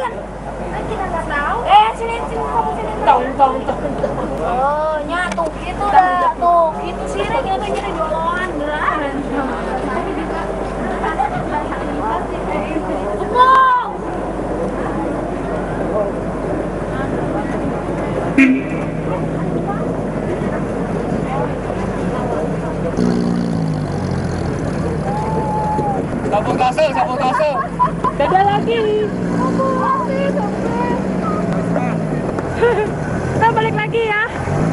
kan? Kita nggak tahu. Eh, sini sini kamu sini. Tong tong tong. Oh, nyatu gitu dah. Tuh, gitu sini nyatu jadi joloan. Sabotase, sabotase. Lagi. balik lagi ya.